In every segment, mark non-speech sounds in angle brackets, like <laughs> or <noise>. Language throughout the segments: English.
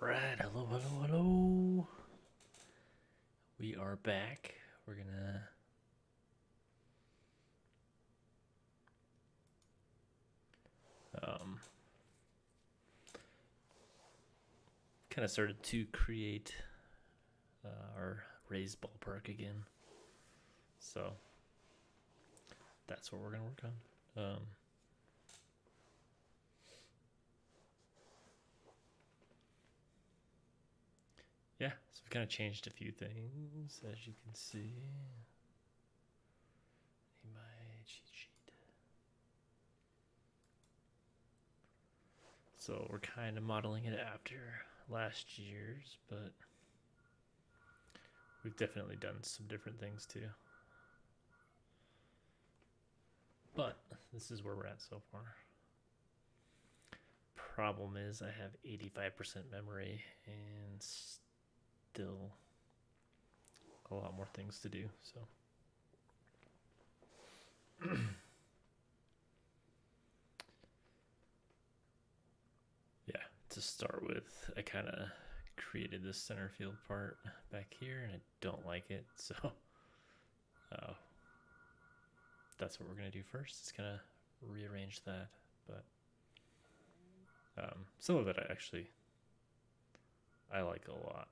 Right, hello, hello, hello. We are back. We're gonna um kind of started to create uh, our Rays ballpark again. So that's what we're gonna work on. Um, yeah, so we've kind of changed a few things, as you can see. In my cheat sheet. So we're kind of modeling it after last year's, but we've definitely done some different things too. But this is where we're at so far. Problem is, I have 85% memory and still a lot more things to do. So, <clears throat> yeah, to start with, I kind of created this center field part back here and I don't like it. <laughs> So, uh, that's what we're going to do first. It's going to rearrange that. But um, some of it I actually I like a lot.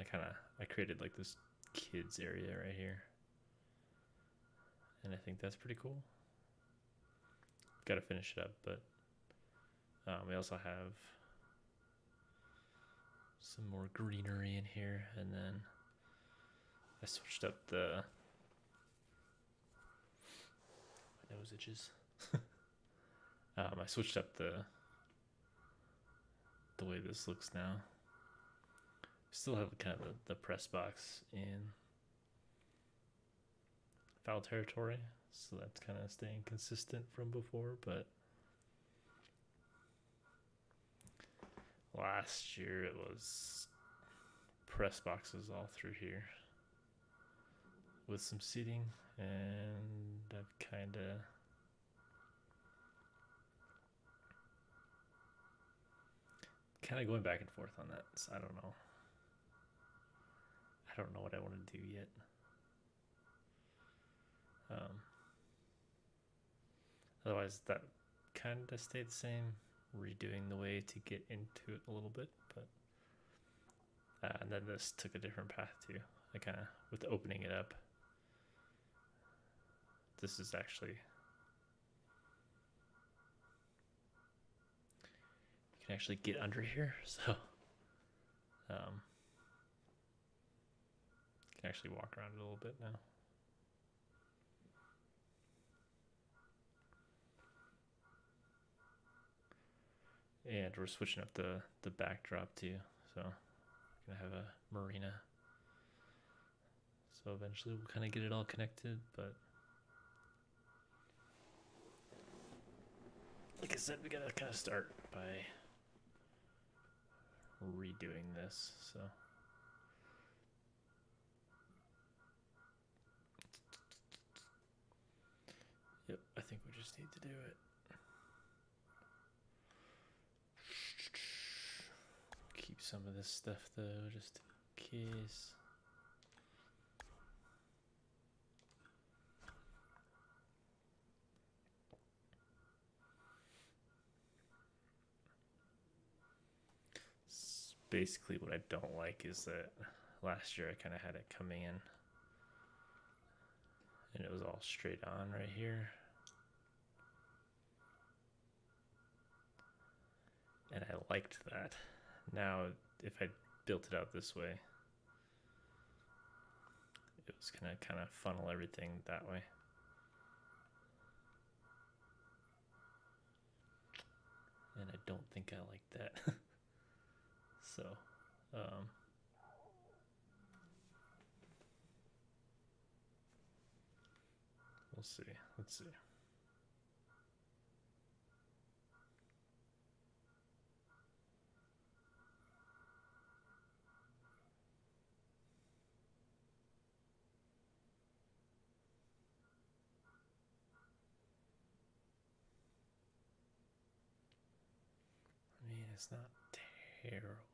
I kind of I created like this kids area right here, and I think that's pretty cool. Got to finish it up, but um, we also have some more greenery in here, and then I switched up the my nose itches. um, I switched up the the way this looks now. Still have kind of the, the press box in foul territory, so that's kind of staying consistent from before, but last year it was press boxes all through here with some seating and I've kind of kind of going back and forth on that. So I don't know. I don't know what I want to do yet. Um, otherwise, that kind of stayed the same. Redoing the way to get into it a little bit, but uh, and then this took a different path too. I kind of with opening it up. This is actually you can actually get under here, <laughs> so um, can actually walk around a little bit now. And we're switching up the the backdrop too, so we're gonna have a marina. So eventually we'll kind of get it all connected, but like I said, we gotta kind of start by redoing this, so. Yep, I think we just need to do it. Keep some of this stuff though, just in case. basically what I don't like is that last year I kind of had it coming in and it was all straight on right here. And I liked that. Now, if I built it out this way, it was gonna kind of funnel everything that way. And I don't think I like that. <laughs> So, um, we'll see. Let's see. I mean, it's not terrible.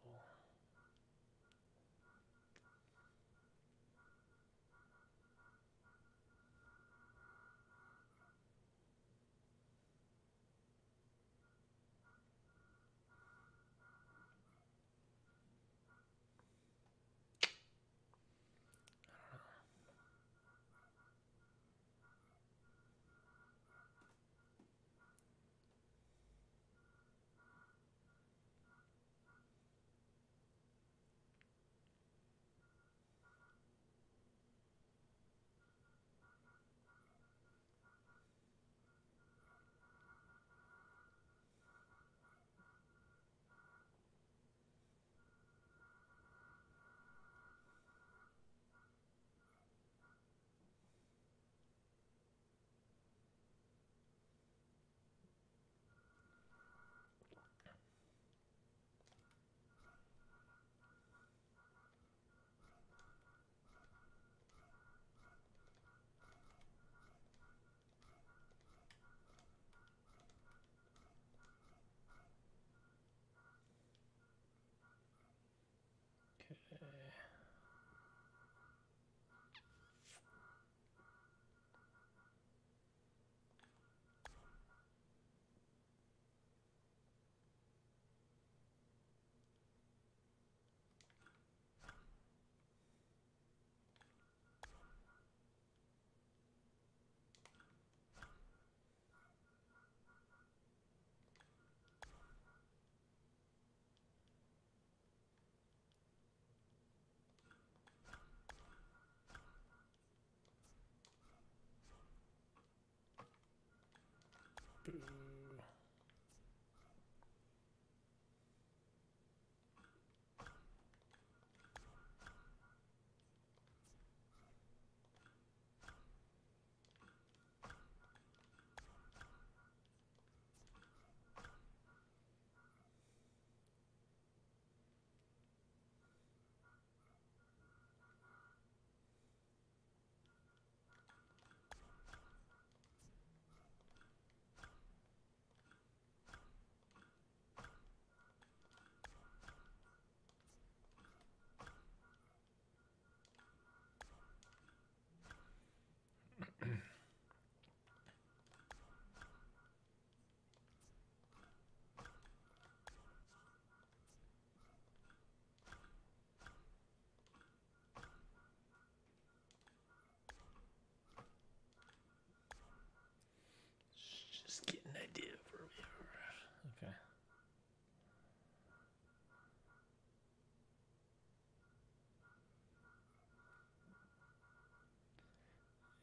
Boo. Just get an idea of where we are. Okay.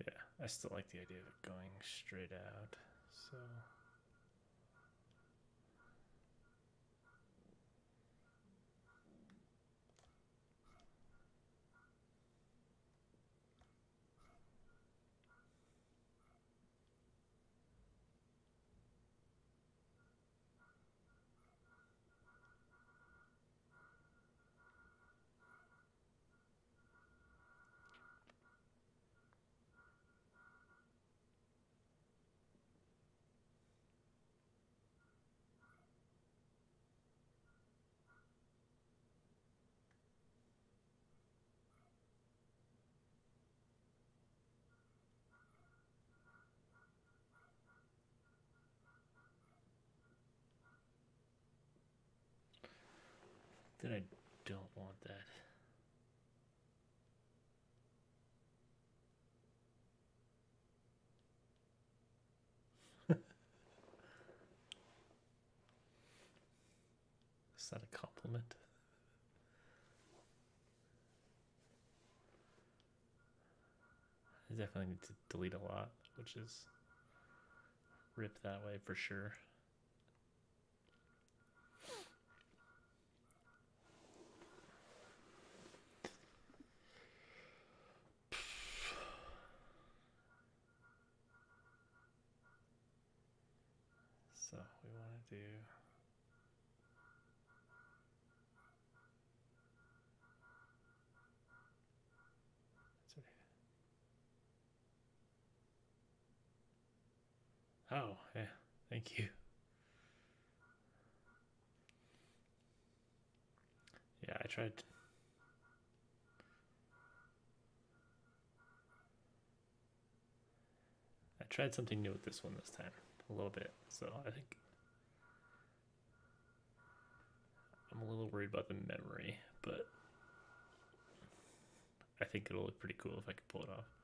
Yeah, I still like the idea of it going straight out. So. Then I don't want that. <laughs> Is that a compliment? I definitely need to delete a lot, which is rip that way for sure. So we want to do Oh, yeah. Thank you. Yeah, I tried. I tried something new with this one this time, a little bit. So I think I'm a little worried about the memory, but I think it'll look pretty cool if I can pull it off.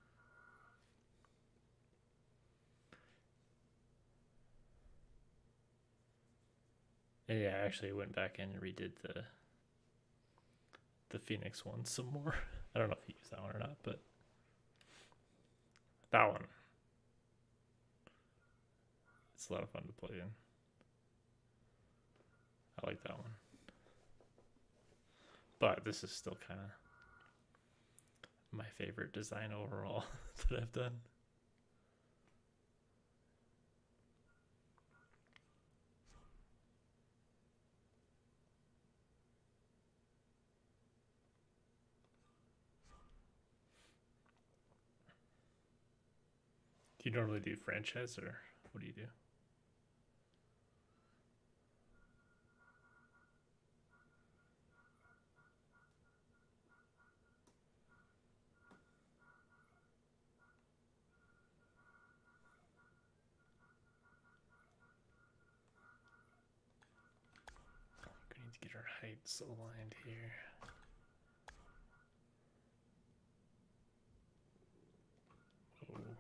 Yeah, I actually went back in and redid the the Phoenix one some more. <laughs> I don't know if you use that one or not, but that one it's a lot of fun to play in. I like that one. But this is still kind of my favorite design overall <laughs> that I've done. You normally do franchise or what do you do? Need to get our heights aligned here. Oh.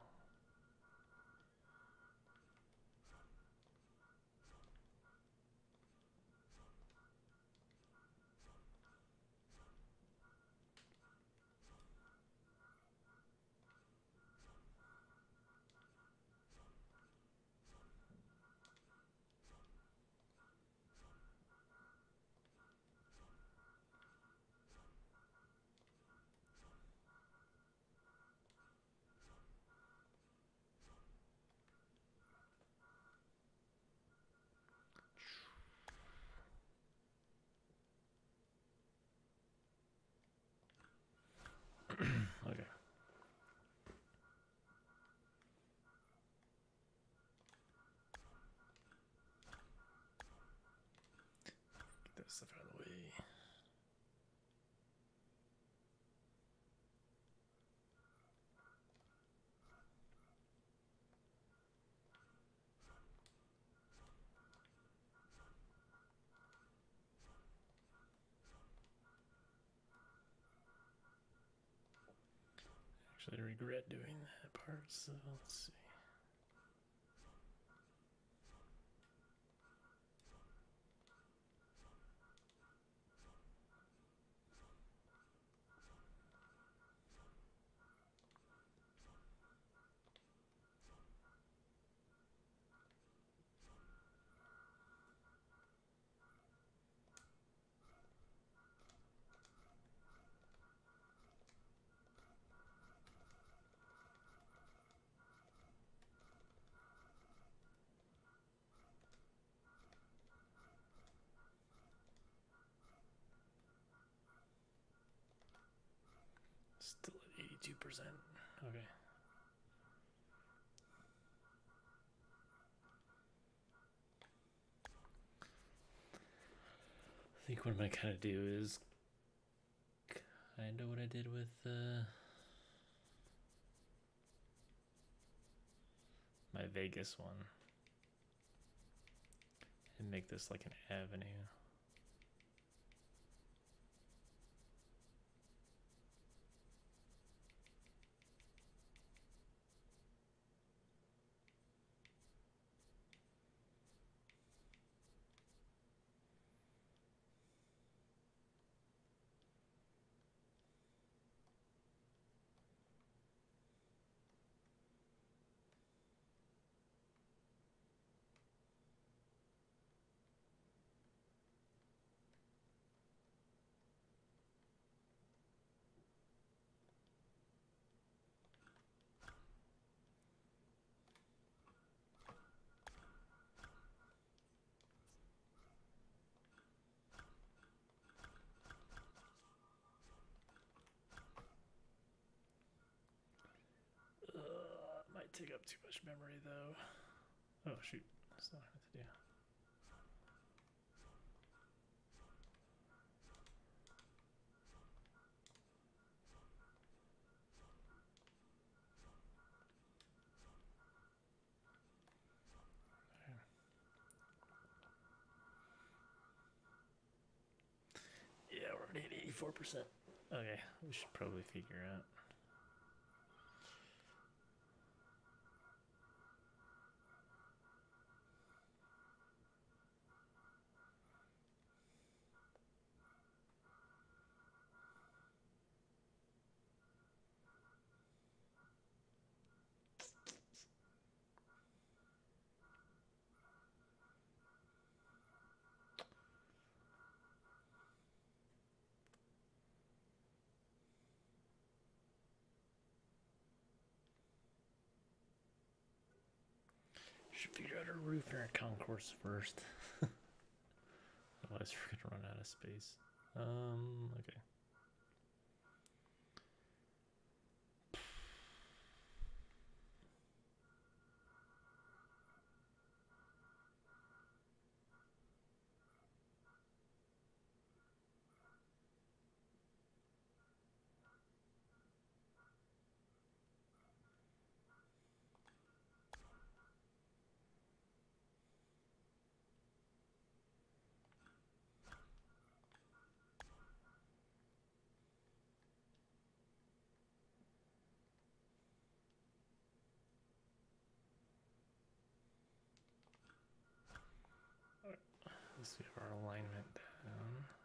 Actually regret doing that part, so let's see. Still at eighty-two percent. Okay. I think what I'm gonna kind of do is kind of what I did with uh, my Vegas one, and make this like an avenue. Uh, might take up too much memory though. Oh shoot, that's not hard to do. Yeah, we're at eighty-four percent. Okay, we should probably figure out. Should figure out a roof and a concourse first. Otherwise, we're gonna run out of space. Um, okay. Let's see our alignment down.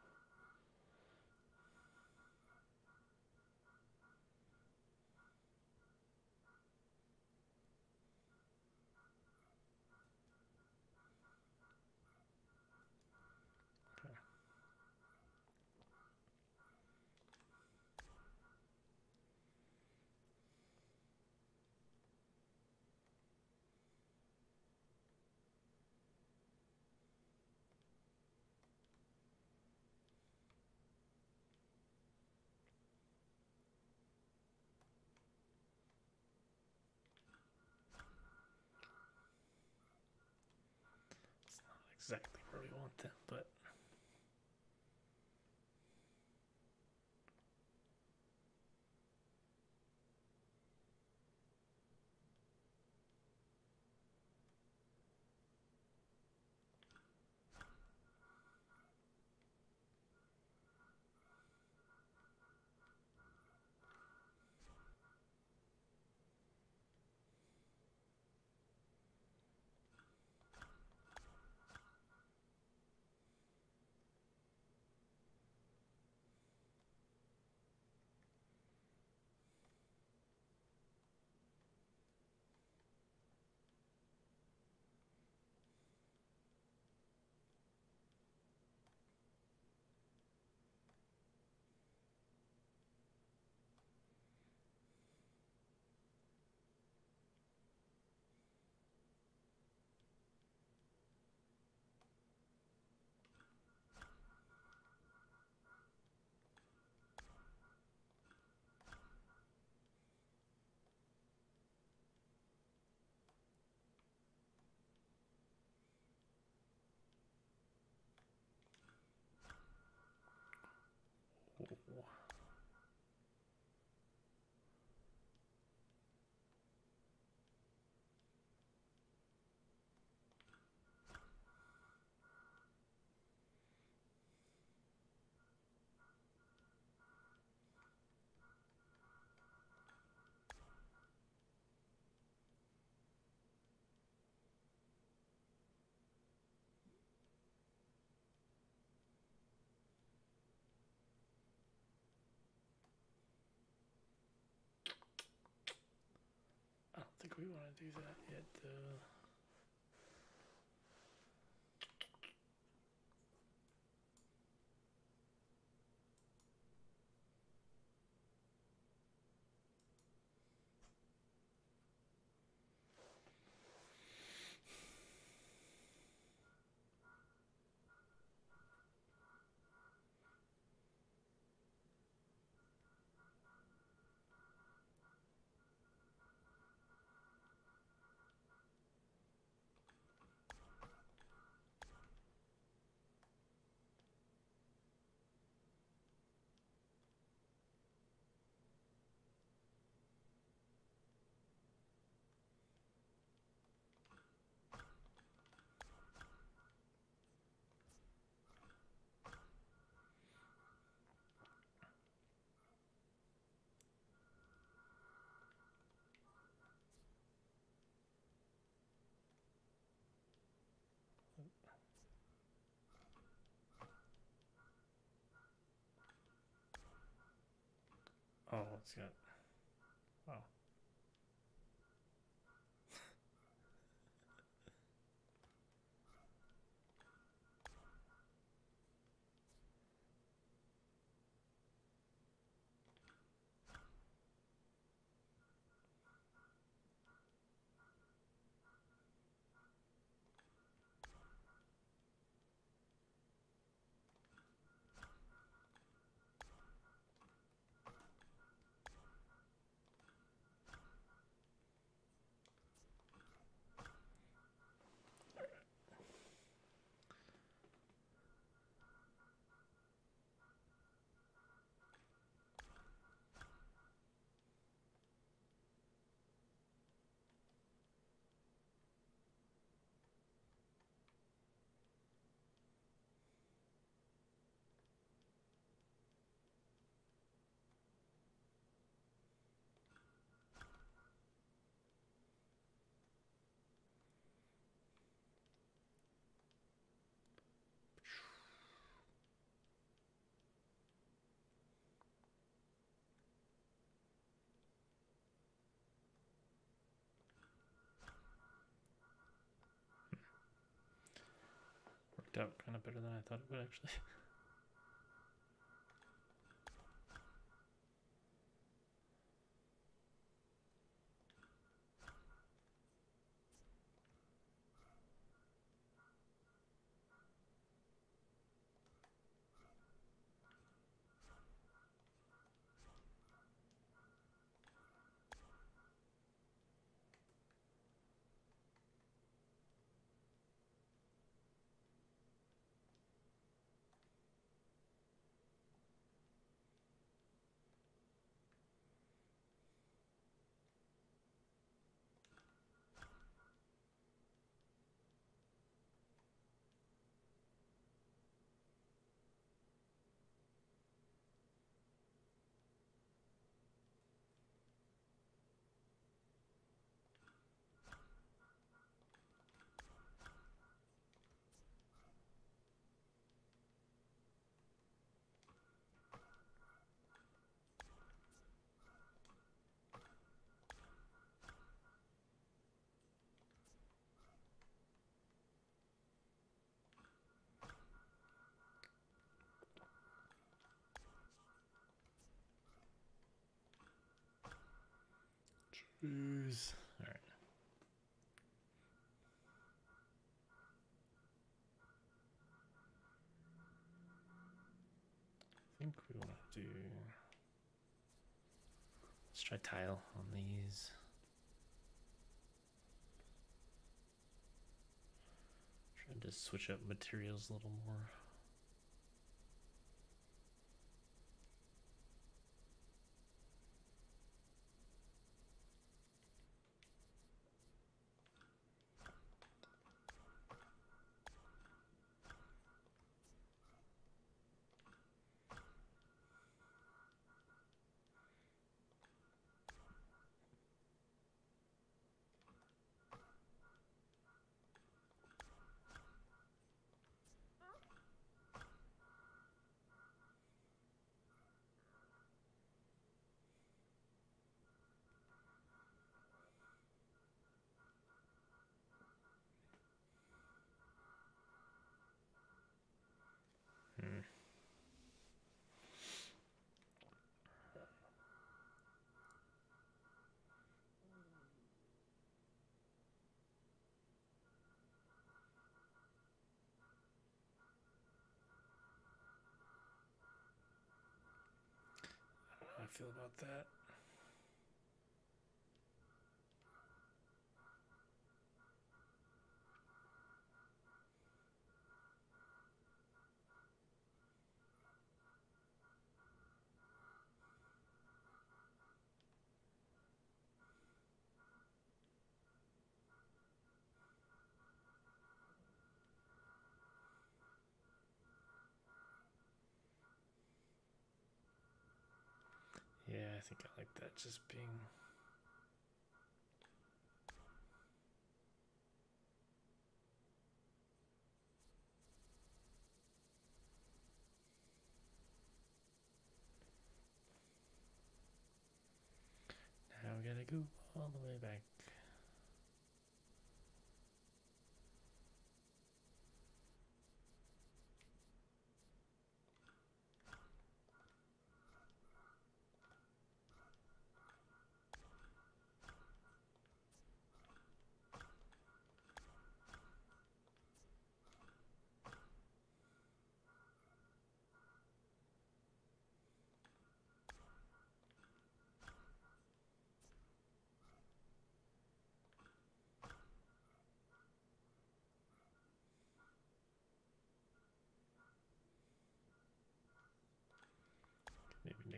Exactly where we want them, but think we want to do that yet, though. Oh, it's got. Wow. Worked out kind of better than I thought it would actually. <laughs> Jeez. All right. I think we want to do. Let's try tile on these. Trying to switch up materials a little more. Feel about that. Think I like that just being Now we gotta go all the way back.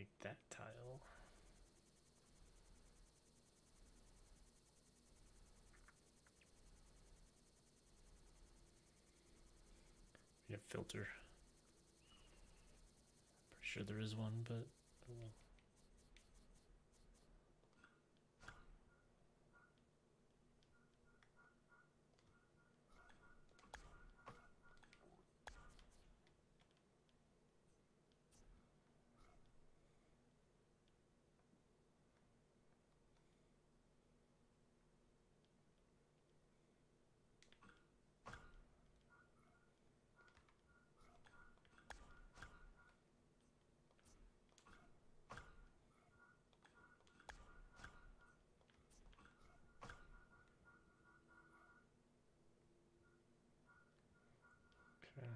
Make that tile. Yeah, filter. Pretty sure there is one, but oh well. Okay.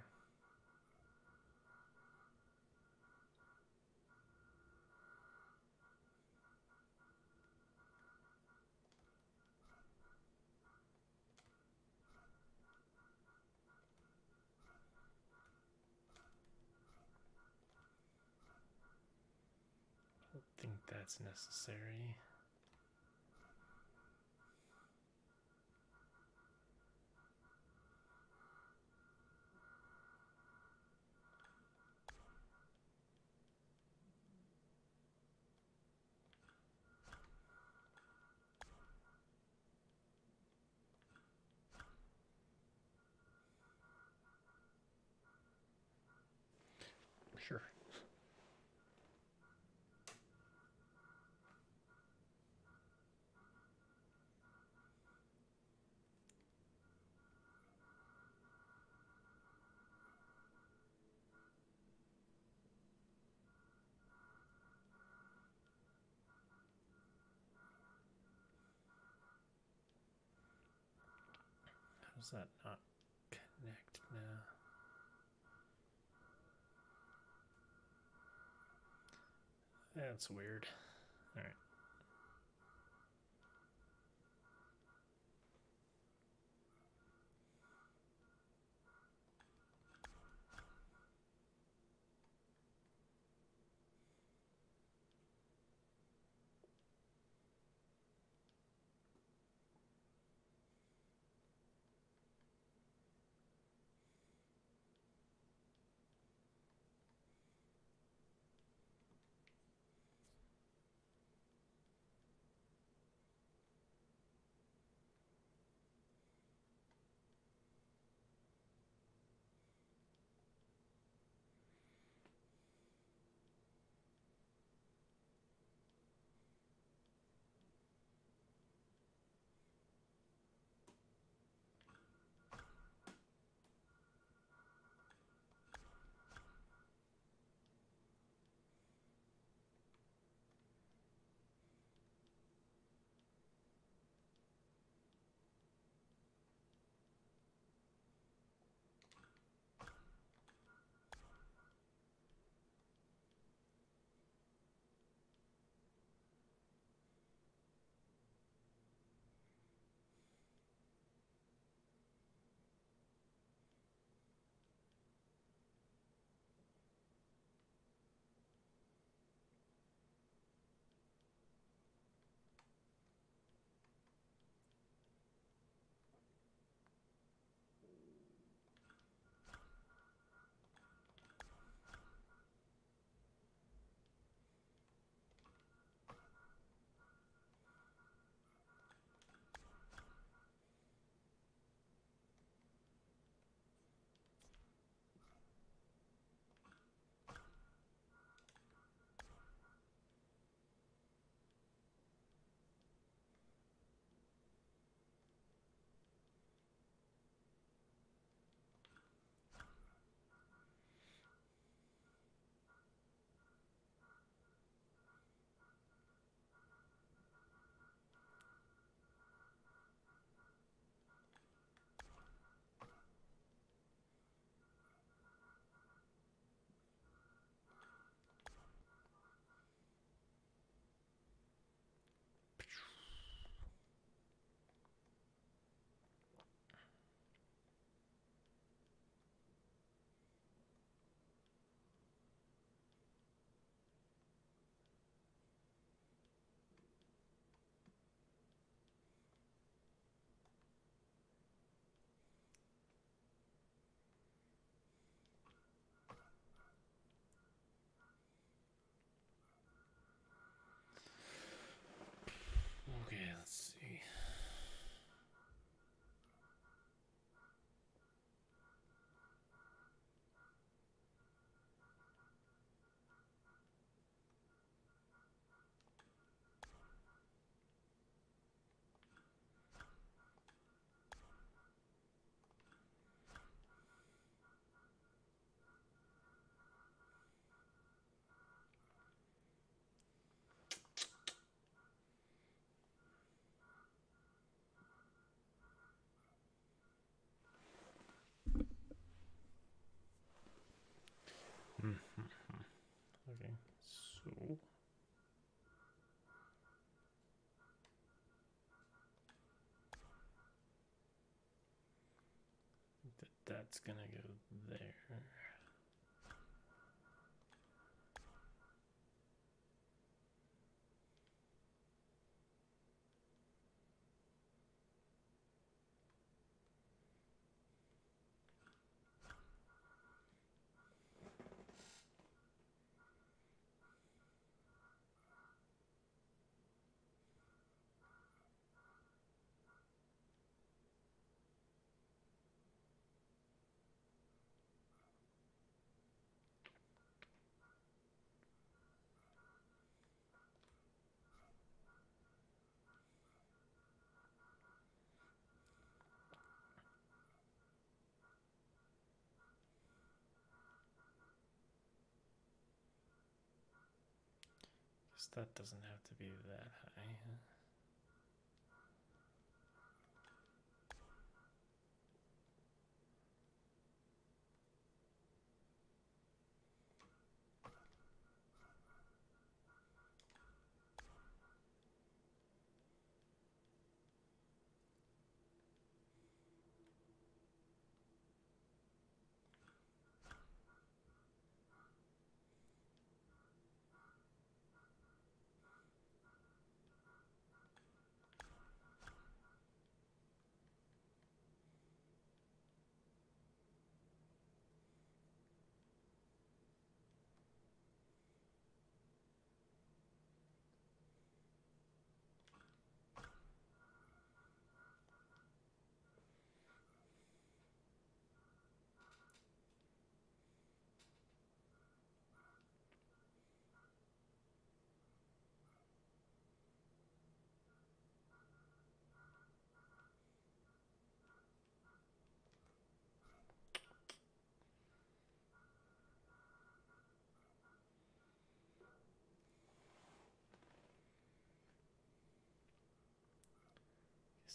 I don't think that's necessary. Sure. How's that not connect now? That's weird. All Mm-hmm. Okay, so that's gonna go there. Guess that doesn't have to be that high. huh?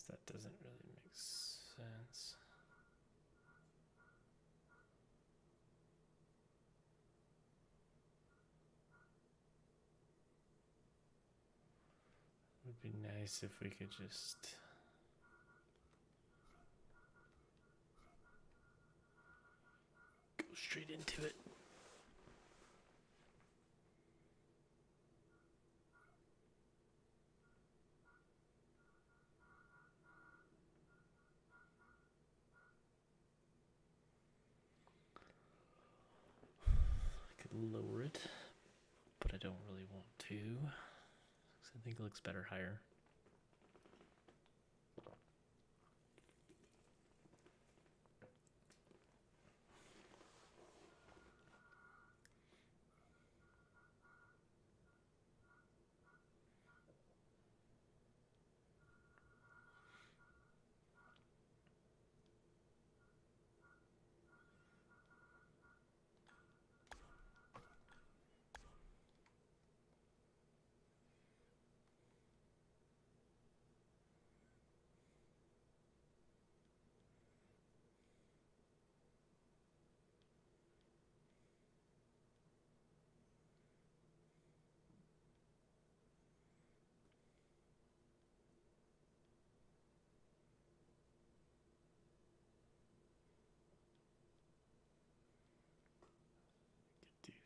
That doesn't really make sense. Would be nice if we could just go straight into it. I could lower it, but I don't really want to. 'cause I think it looks better higher.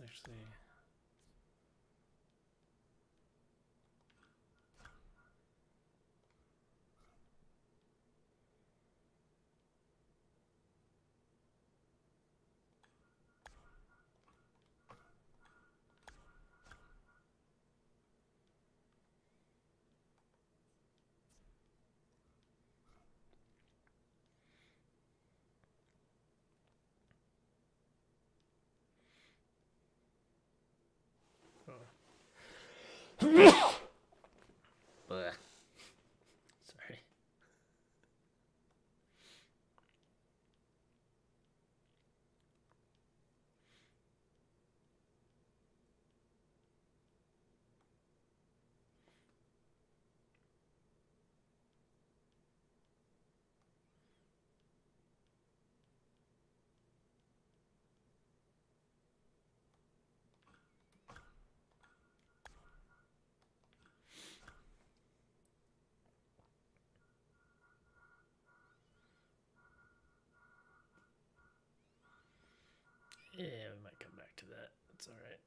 Let's actually. Yeah, we might come back to that. That's all right.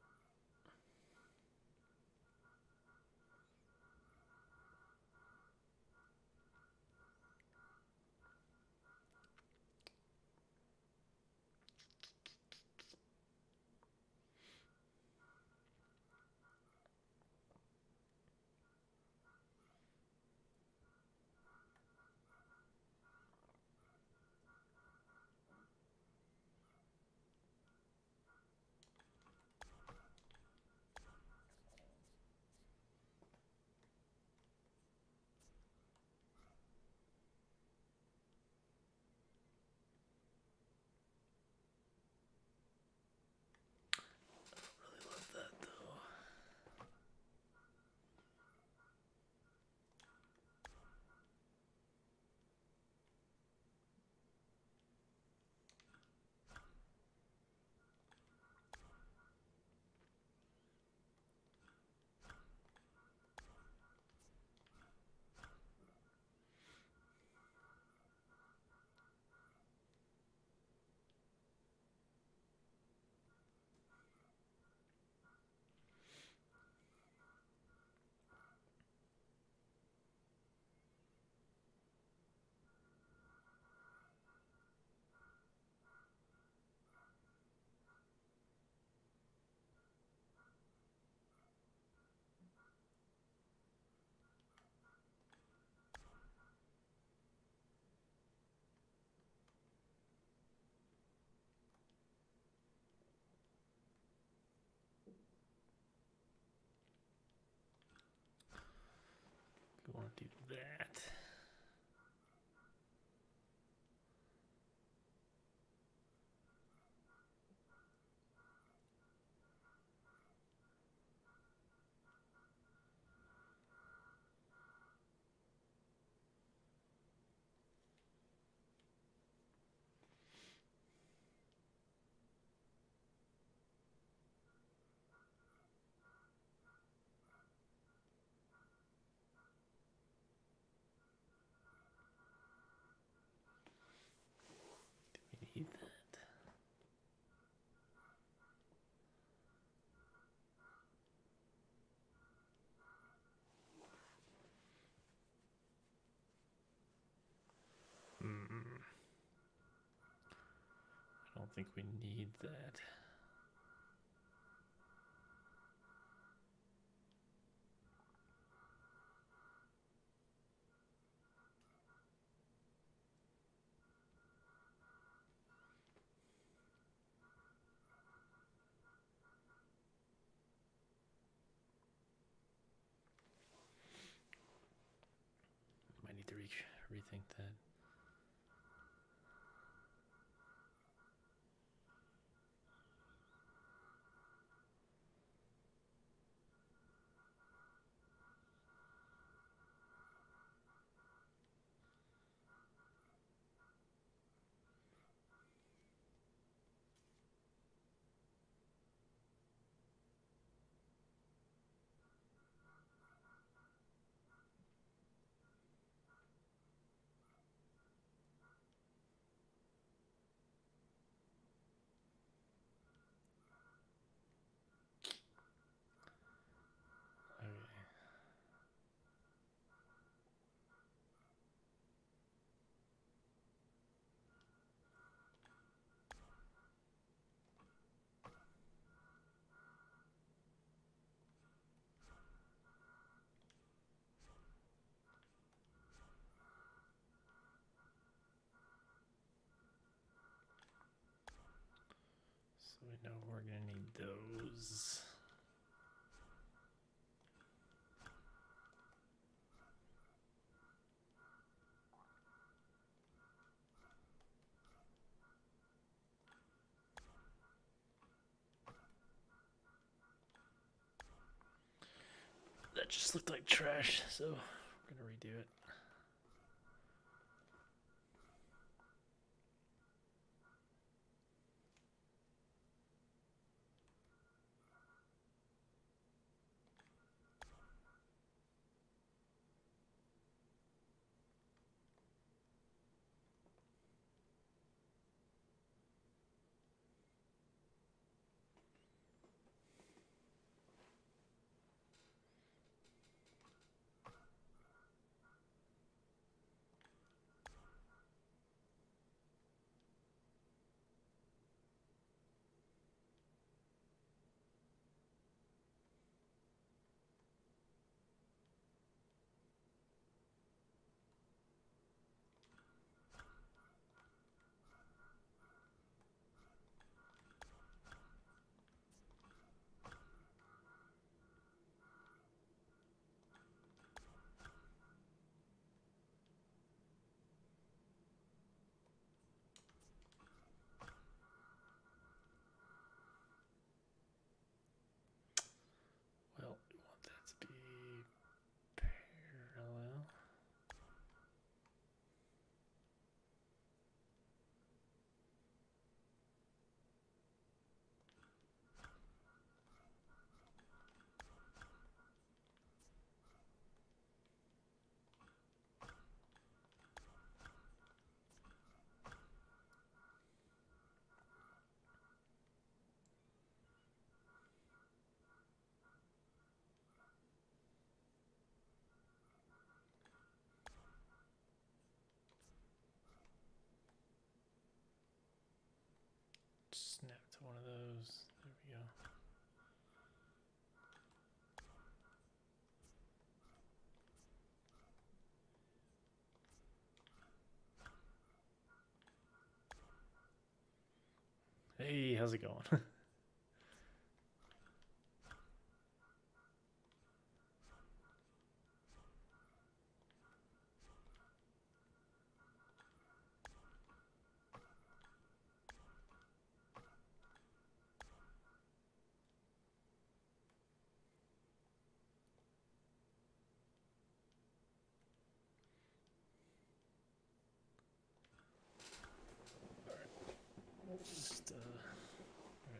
Really love that though. We want think we need that. Might need to re- rethink that. We know we're gonna need those. That just looked like trash, so we're gonna redo it. Hey, how's it going? <laughs> Just, uh, okay.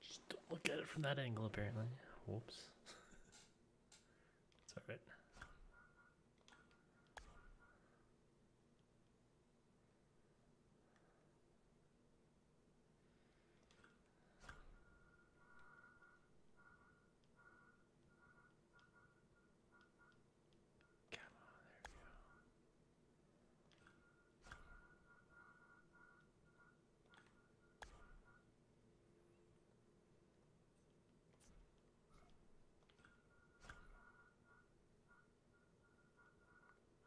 Just don't look at it from that angle, apparently. Whoops. <laughs> it's alright. Come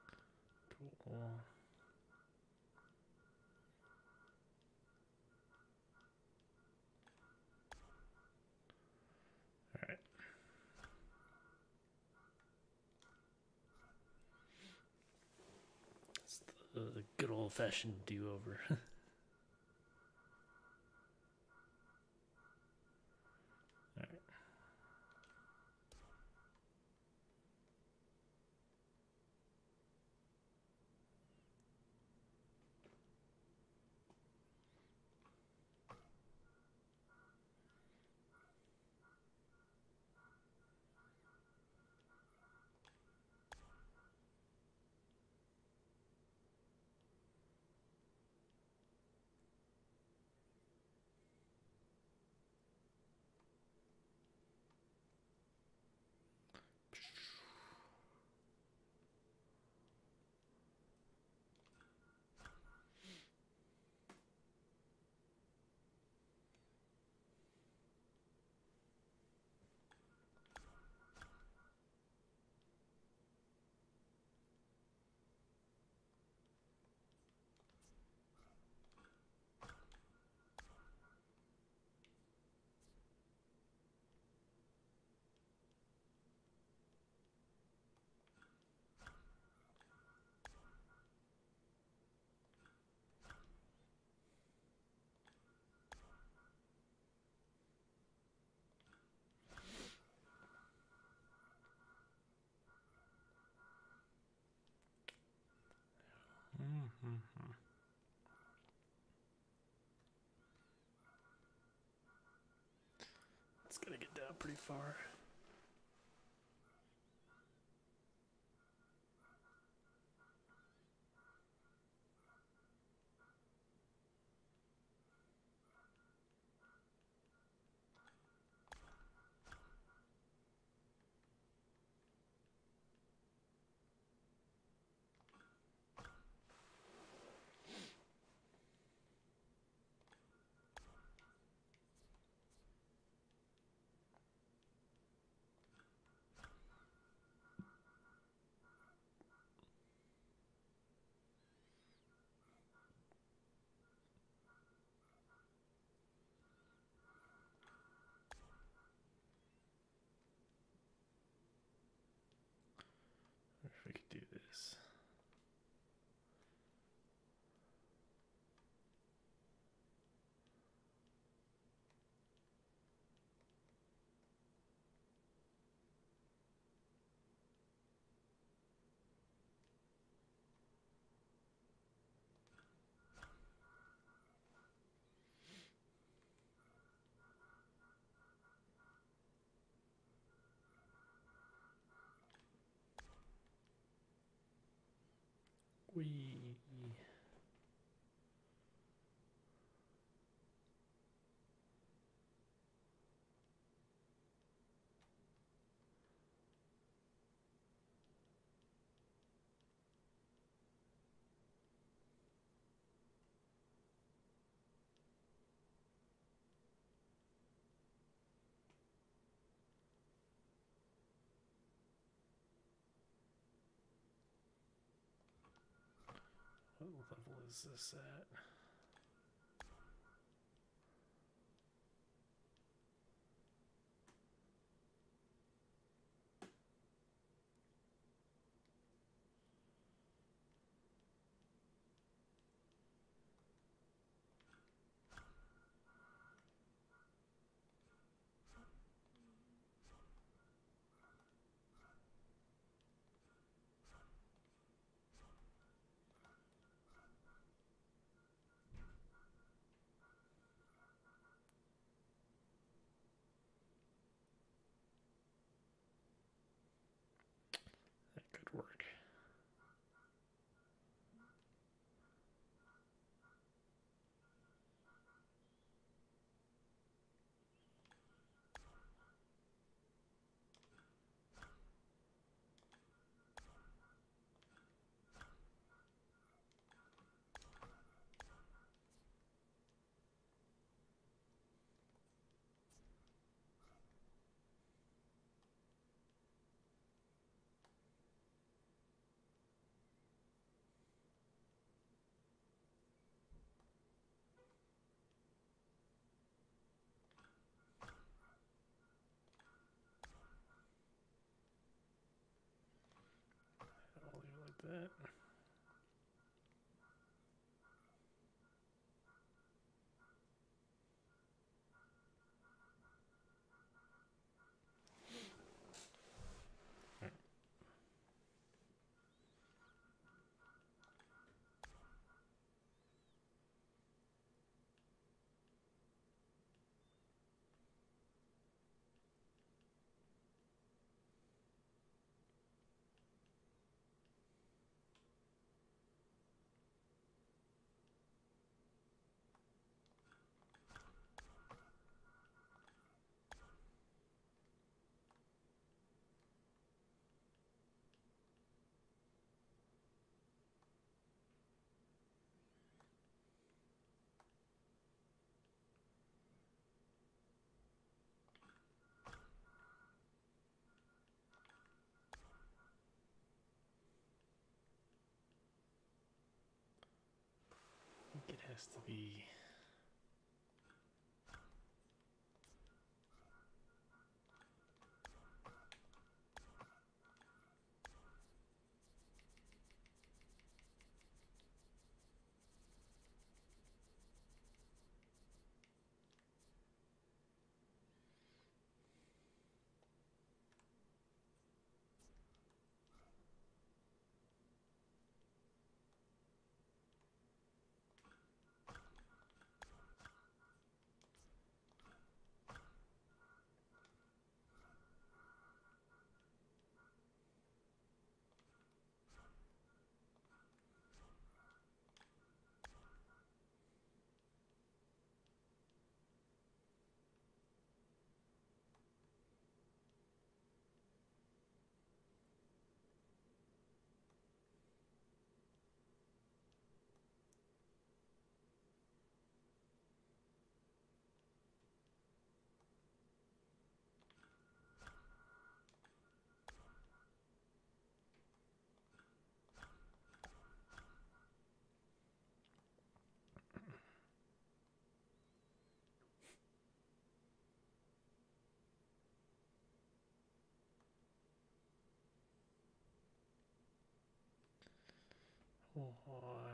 on, there we go. Cool. All right. The good old fashioned do over. <laughs> It's gonna get down pretty far. wonder if we could We What level is this at? That could work. I'll leave it like that. Has to be. more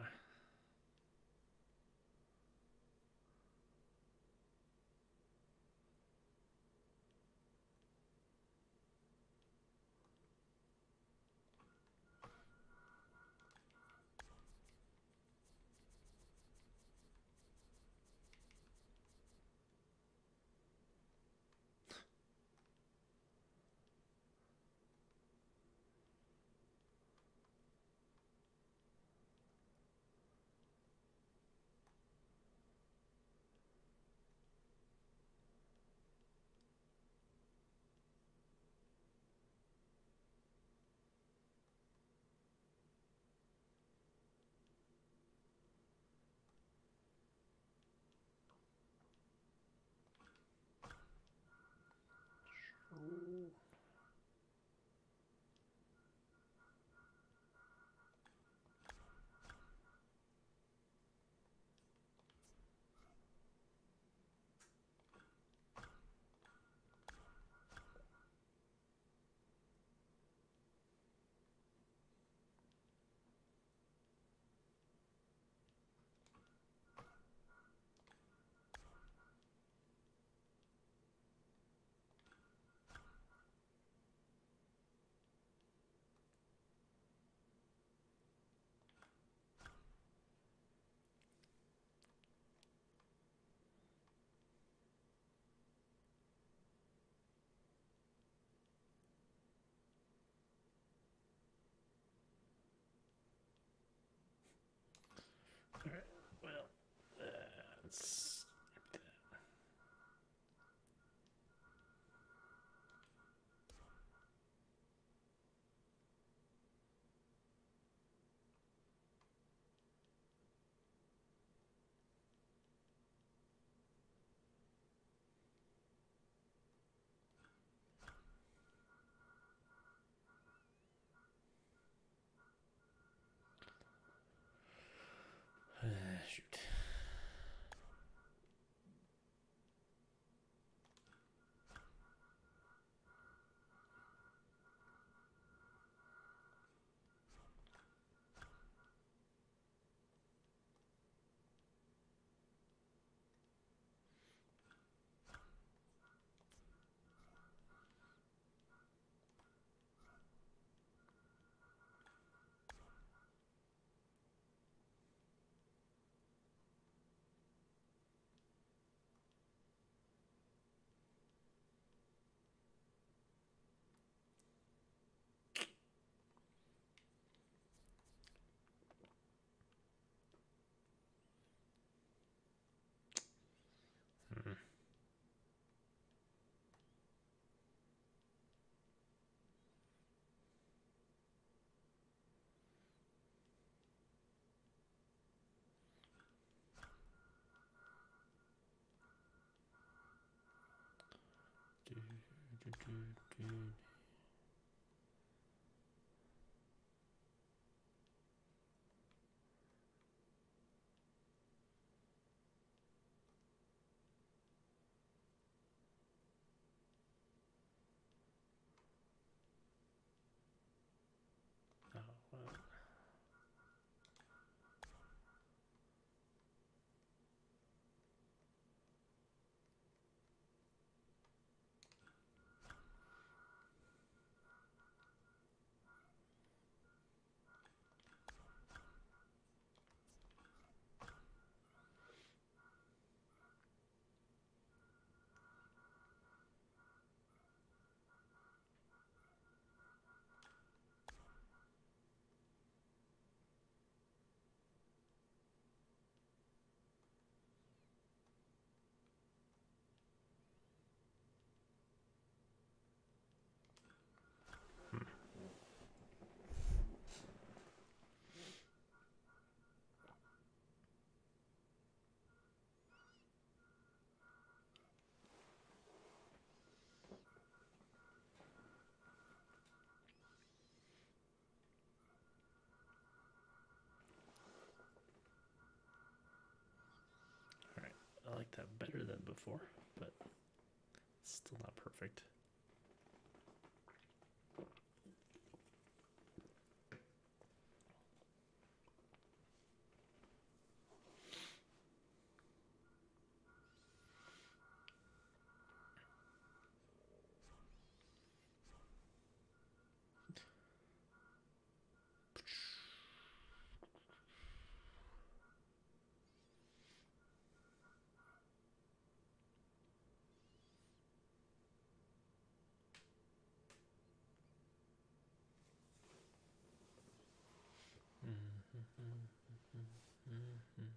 Oh, what? Alright, Better than before, but still not perfect. 嗯嗯嗯。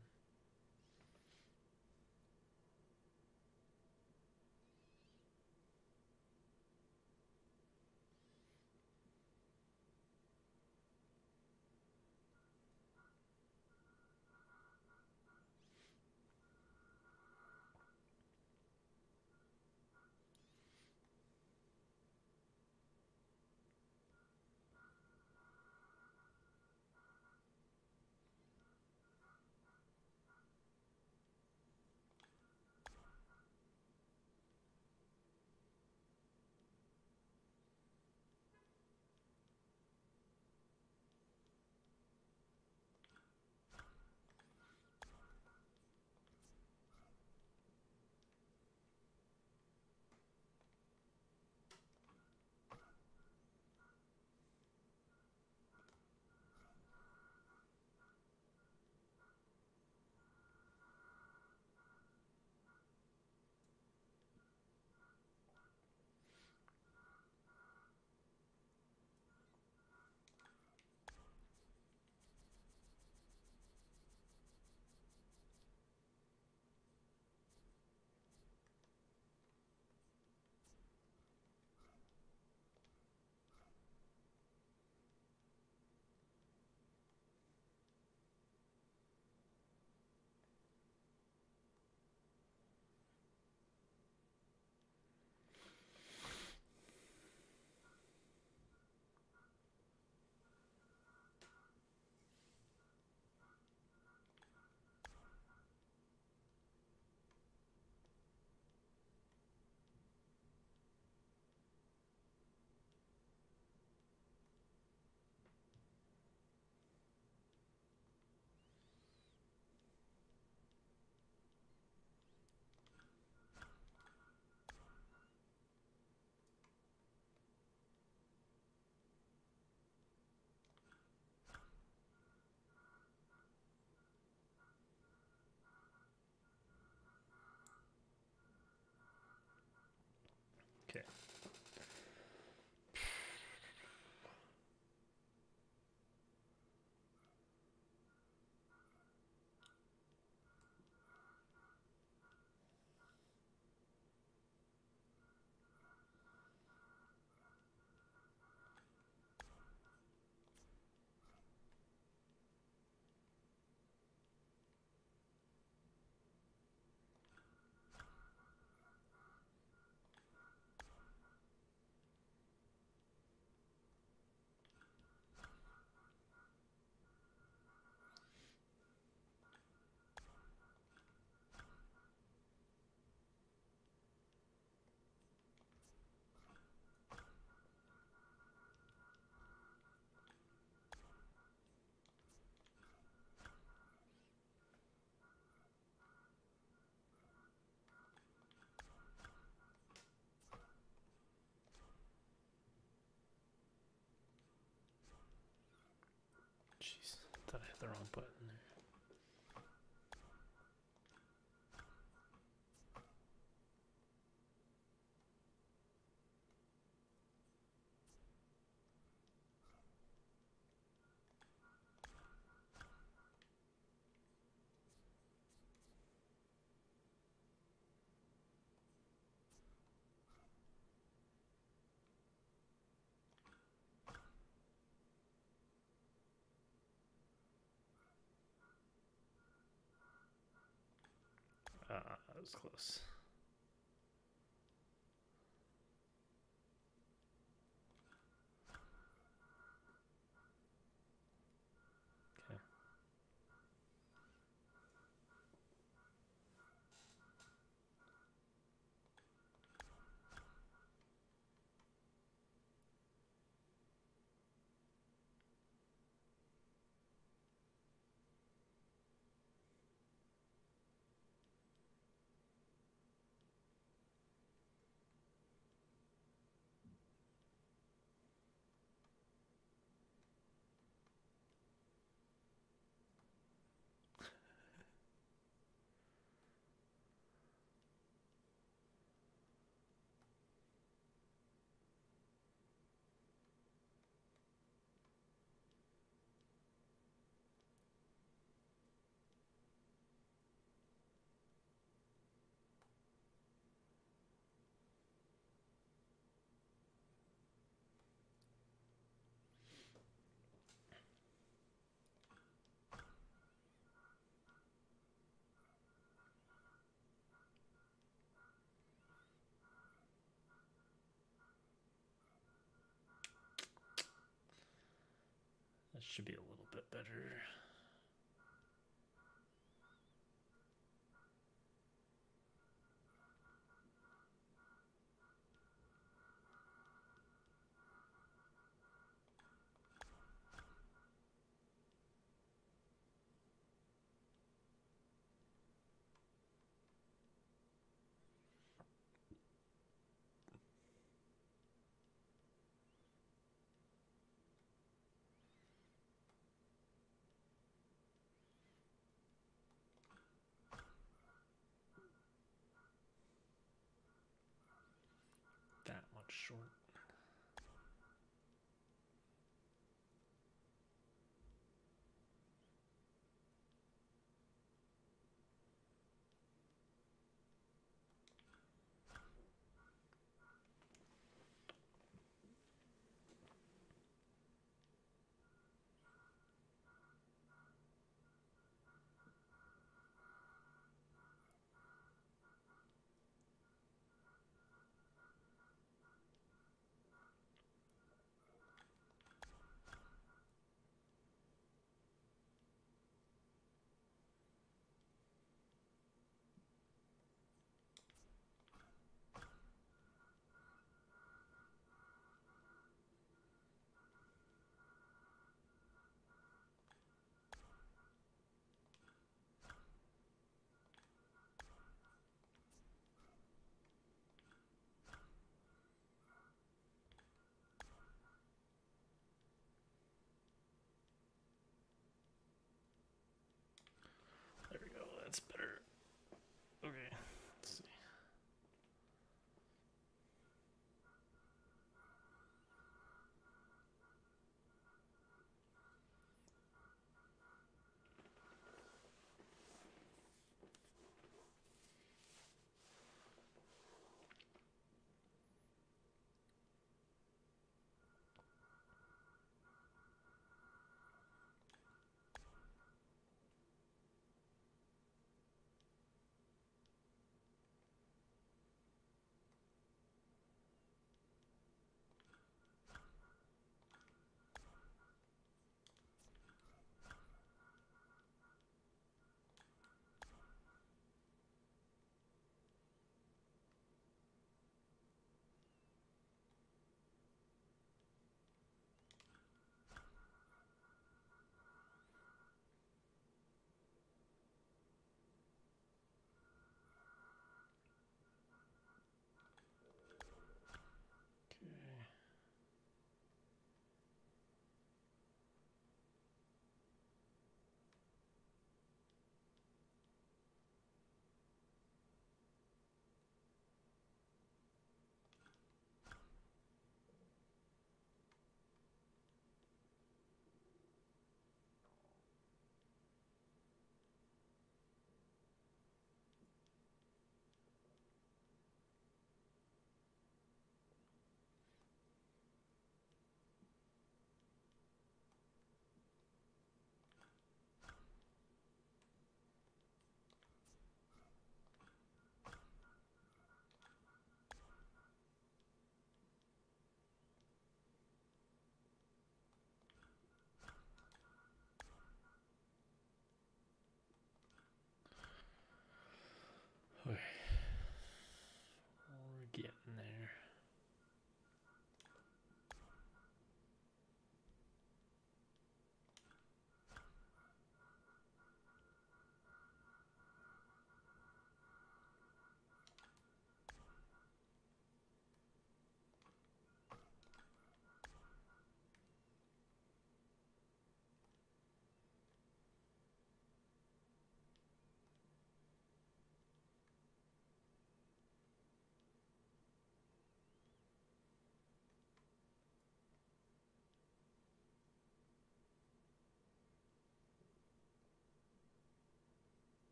Jeez, thought I had the wrong button there. Ah, that was close. Okay. That should be a little bit better. That much short.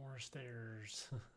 More stairs. <laughs>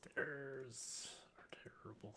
Stairs are terrible.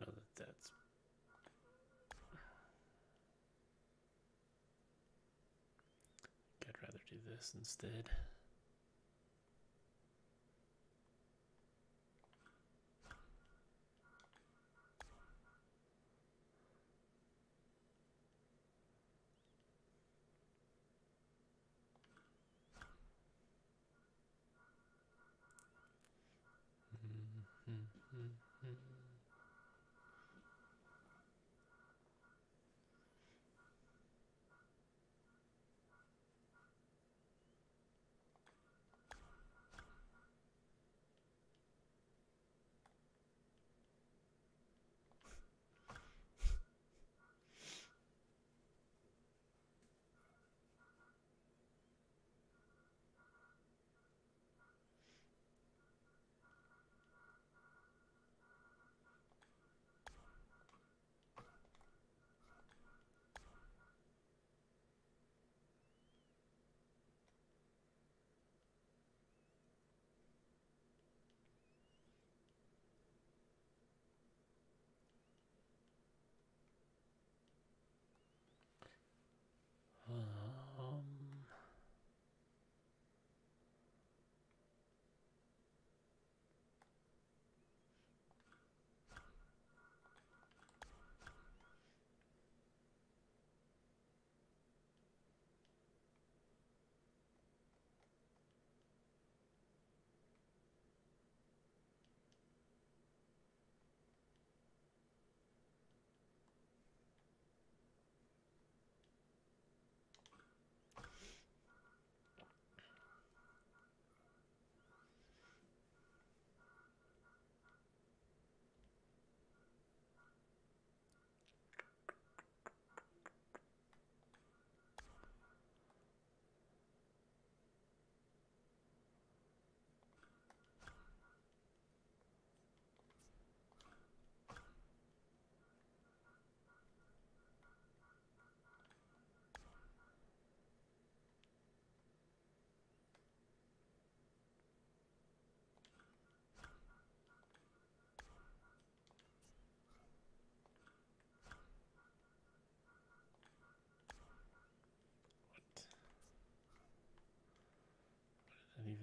know that that's I'd rather do this instead.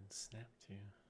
And snap to.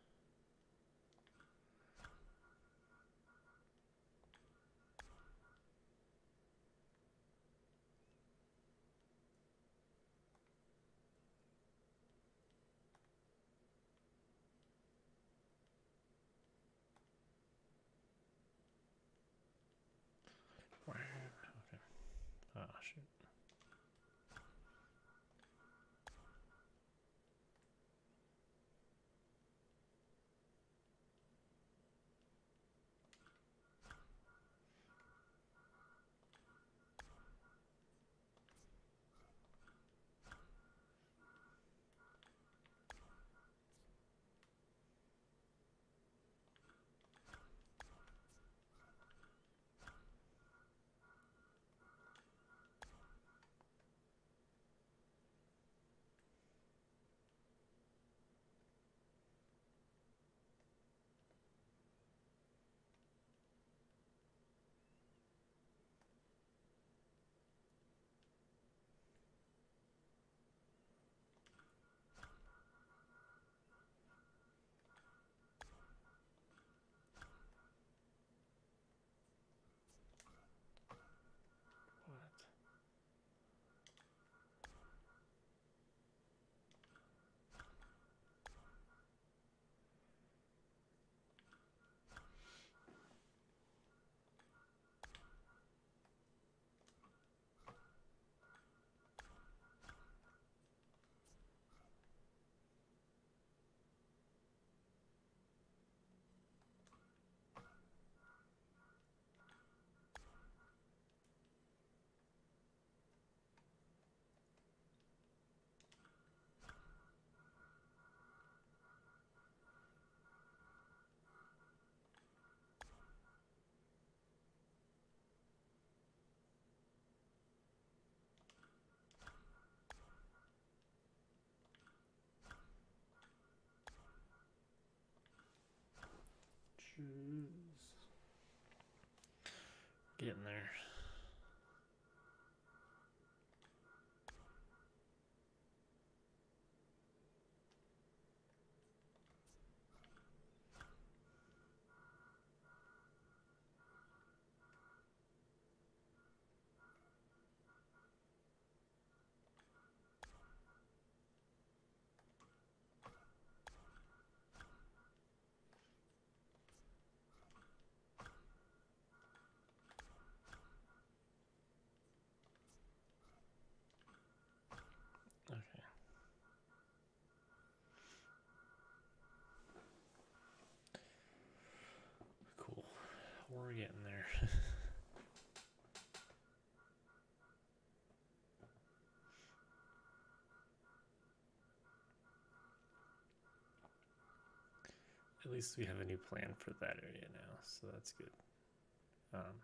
Getting there. Okay. Cool. We're getting there. <laughs> At least we have a new plan for that area now, so that's good. Um,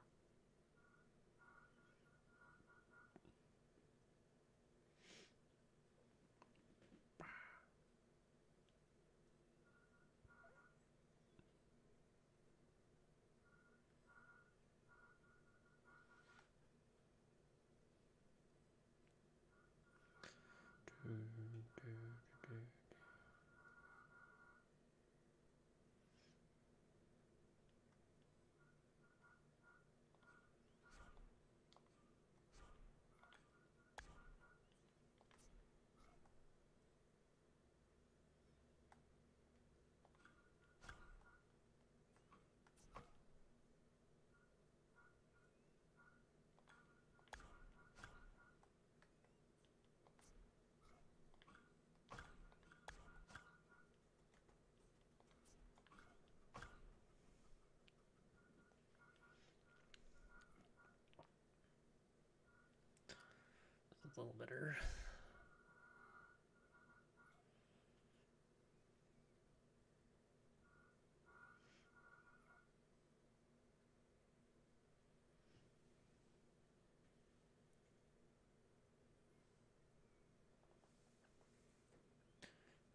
a little better.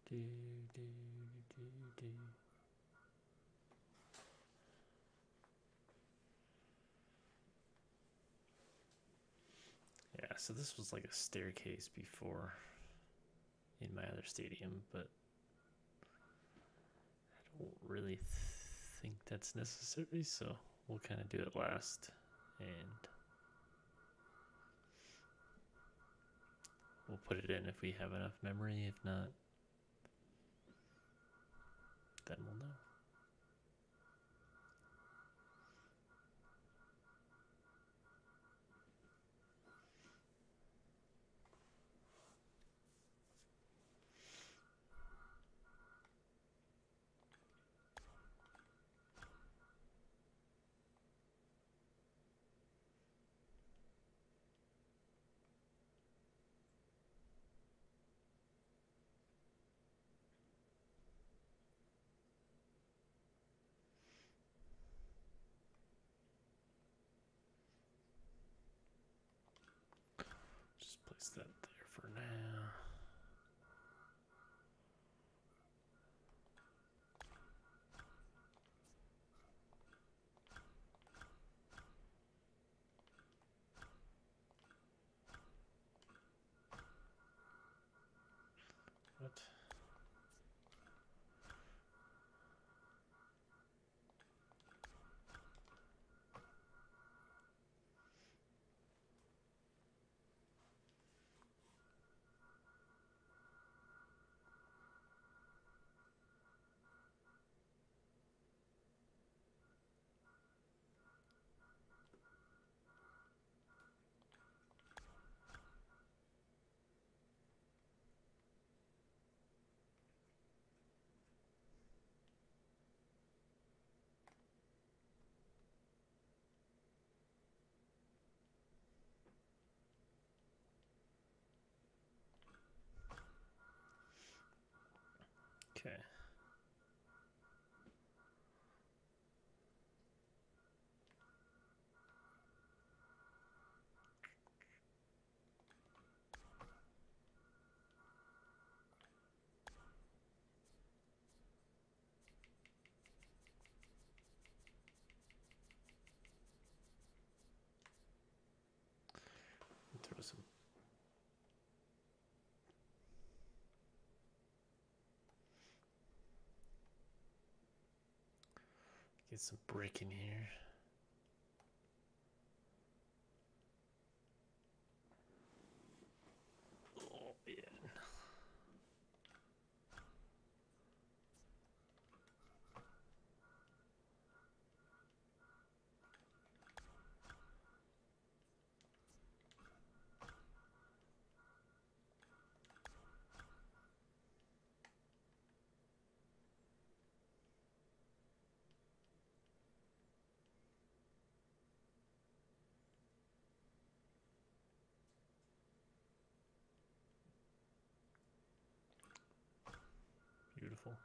Do, do, do, do. So this was like a staircase before in my other stadium, but I don't really think that's necessary, so we'll kind of do it last. And we'll put it in if we have enough memory. If not, then we'll know. Just place that there for now. What? Okay. Throw some Get some brick in here. Oh, yeah. Beautiful.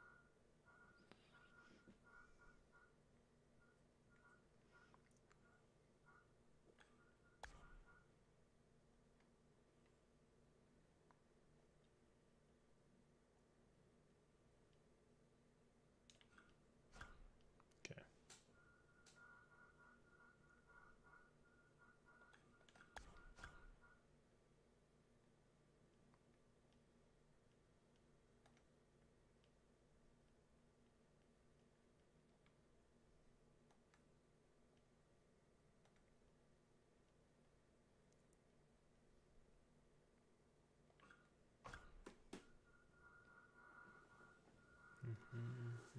Okay. Mhm.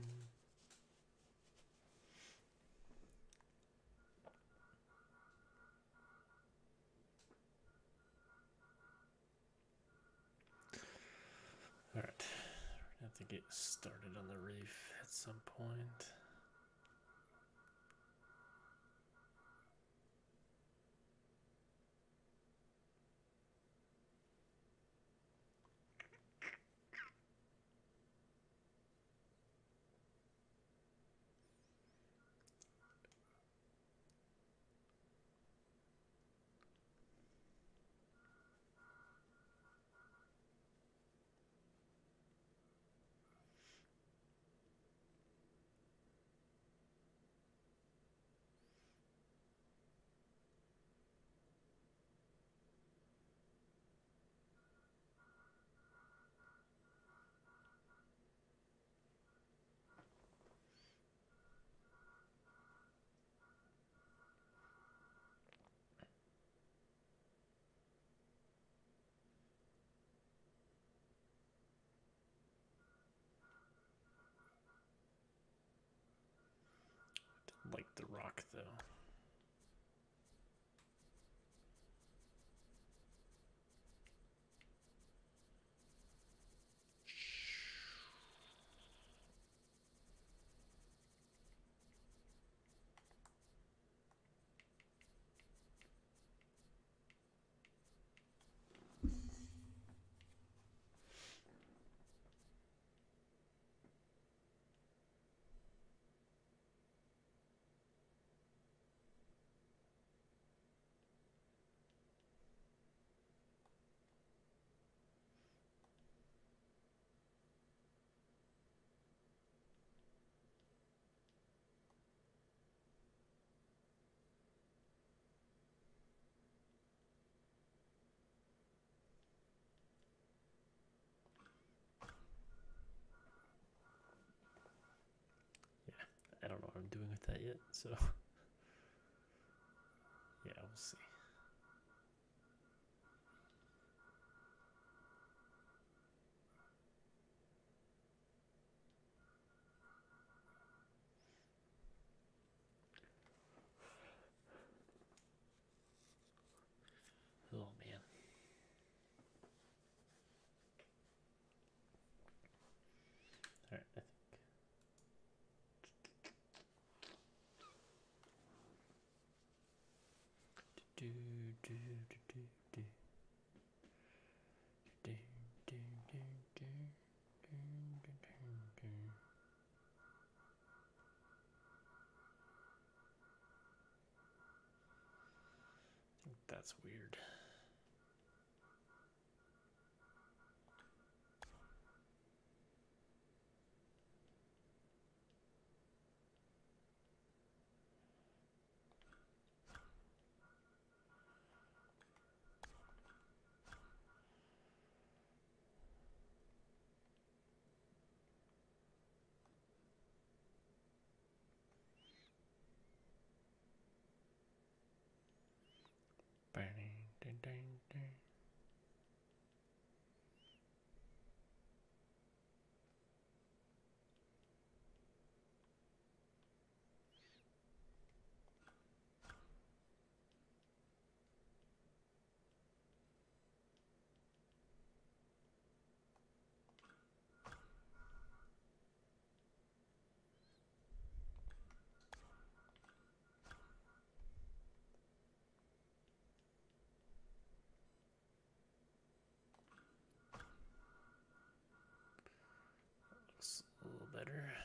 All right, we're gonna have to get started on the reef at some point. Like the rock though. I don't know what I'm doing with that yet, so <laughs> yeah, we'll see. Oh man. All right, I think do do do do do do do do do do do that's weird. Ding, ding, better.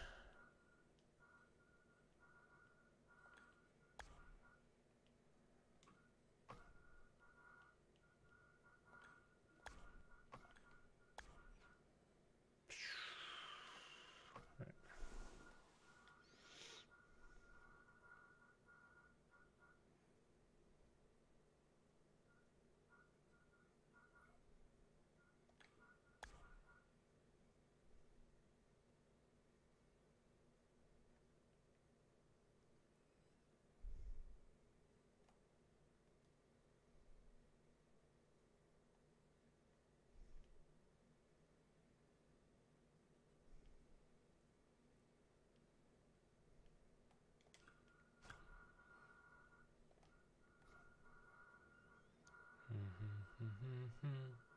嗯。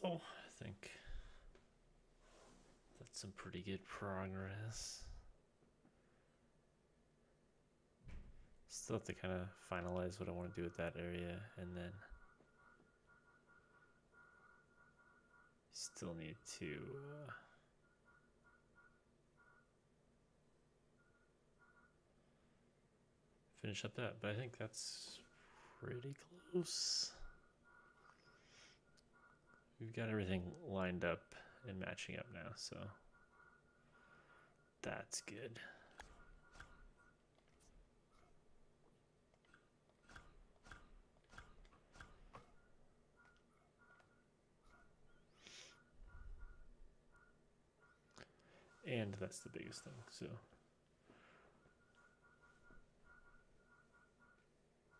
So I think that's some pretty good progress. Still have to kind of finalize what I want to do with that area, and then still need to. Uh, finish up that, but I think that's pretty close. We've got everything lined up and matching up now, so that's good. And that's the biggest thing, so.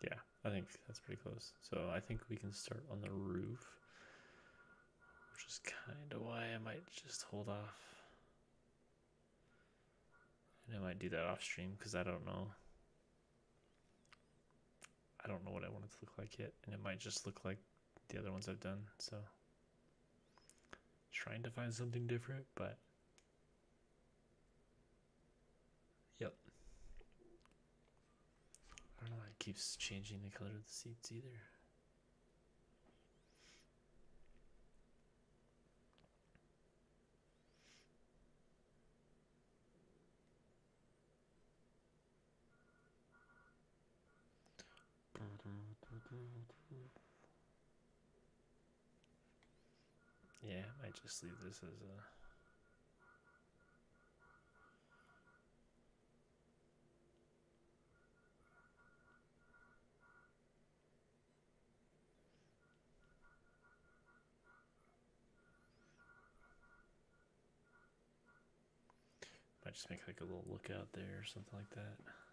Yeah, I think that's pretty close. So I think we can start on the roof, is kind of why I might just hold off. And I might do that off stream because I don't know. I don't know what I want it to look like yet, and it might just look like the other ones I've done. So trying to find something different, but yep. I don't know why it keeps changing the color of the seats either. Yeah, I might just leave this as a Might just make like a little lookout there or something like that.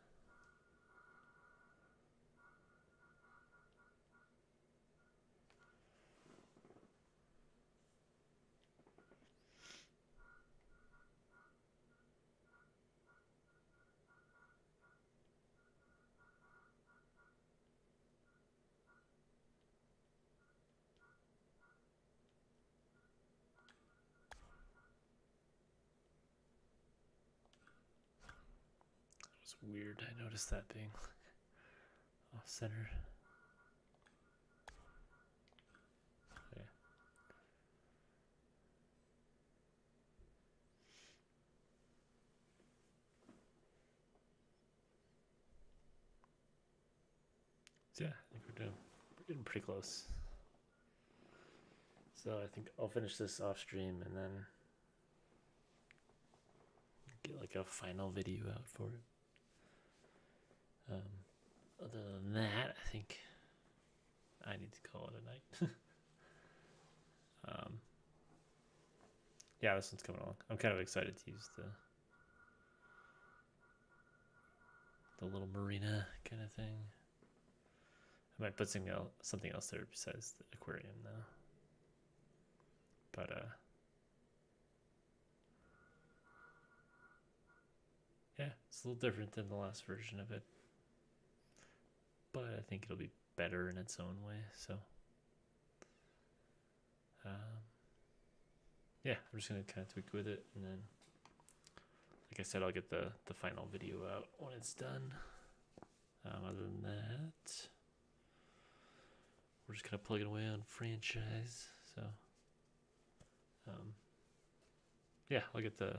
Weird. I noticed that being off center. Okay. So yeah, I think we're doing we're getting pretty close. So I think I'll finish this off stream and then get like a final video out for it. Um, other than that, I think I need to call it a night. <laughs> um, yeah, this one's coming along. I'm kind of excited to use the the little marina kind of thing. I might put something else, something else there besides the aquarium though. But uh, yeah, it's a little different than the last version of it but I think it'll be better in its own way. So, um, yeah, I'm just gonna kind of tweak with it, and then, like I said, I'll get the the final video out when it's done. Um, other than that, we're just kind of plugging away on franchise. So, um, yeah, I'll get the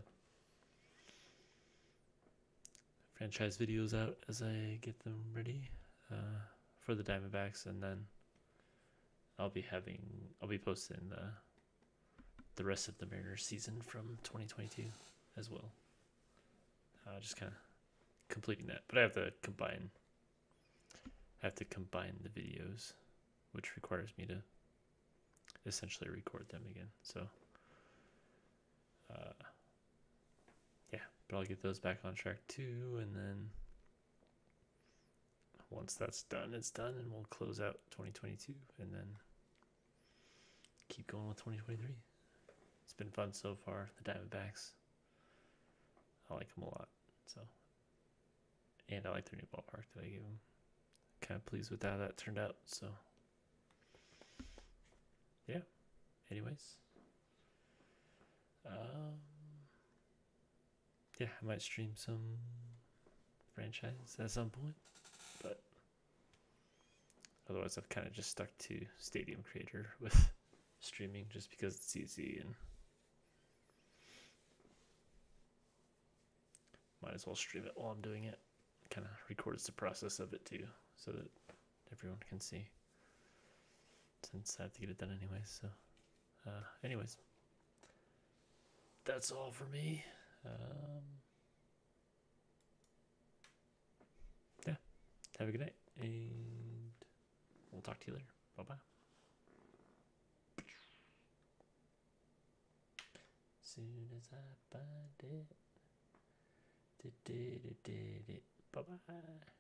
franchise videos out as I get them ready uh, for the Diamondbacks, and then I'll be having I'll be posting the the rest of the Mariners season from 2022 as well. Uh, just kind of completing that, but I have to combine. I have to combine the videos, which requires me to essentially record them again. So, uh, yeah, but I'll get those back on track too, and then once that's done, it's done, and we'll close out 2022 and then keep going with 2023. It's been fun so far. The Diamondbacks, I like them a lot. So, and I like their new ballpark that I gave them. Kind of pleased with how that turned out. So, yeah. Anyways, um, yeah, I might stream some franchise at some point. Otherwise, I've kind of just stuck to Stadium Creator <laughs> with streaming just because it's easy and might as well stream it while I'm doing it. Kind of records the process of it too, so that everyone can see. Since I have to get it done anyway, so uh, anyways, that's all for me. Um, yeah, have a good night, and we'll talk to you later. Bye bye. Soon as I find it, bye bye.